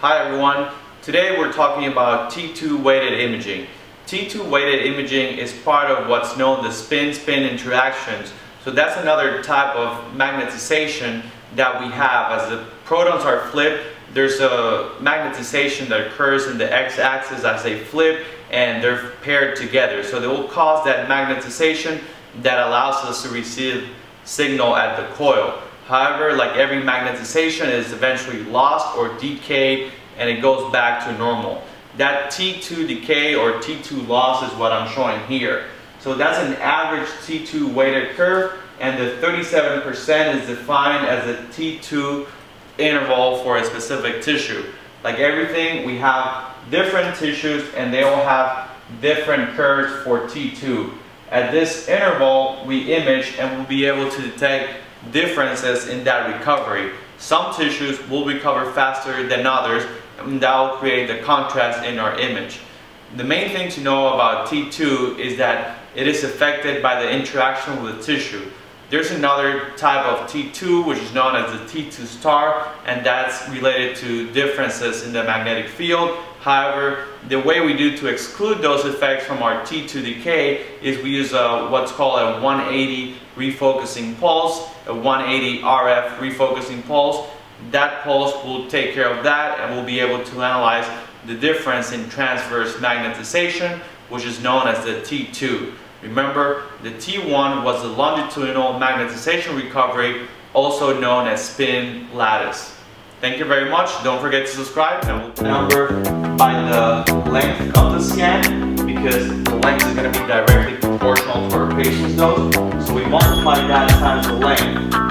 Hi everyone. Today we're talking about T2 weighted imaging. T2 weighted imaging is part of what's known the spin-spin interactions. So that's another type of magnetization that we have. As the protons are flipped, there's a magnetization that occurs in the x-axis as they flip and they're paired together. So they will cause that magnetization that allows us to receive signal at the coil. However, like every magnetization is eventually lost or decayed and it goes back to normal. That T2 decay or T2 loss is what I'm showing here. So that's an average T2 weighted curve and the 37% is defined as a T2 interval for a specific tissue. Like everything, we have different tissues and they all have different curves for T2. At this interval, we image and we'll be able to detect differences in that recovery. Some tissues will recover faster than others and that will create the contrast in our image. The main thing to know about T2 is that it is affected by the interaction with the tissue. There's another type of T2 which is known as the T2 star and that's related to differences in the magnetic field. However, the way we do to exclude those effects from our T2 decay is we use a, what's called a 180 refocusing pulse, a 180 RF refocusing pulse. That pulse will take care of that and we'll be able to analyze the difference in transverse magnetization which is known as the T2. Remember, the T1 was the longitudinal magnetization recovery, also known as spin lattice. Thank you very much. Don't forget to subscribe and we'll number by the length of the scan because the length is going to be directly proportional to our patient's dose. So we multiply that times the length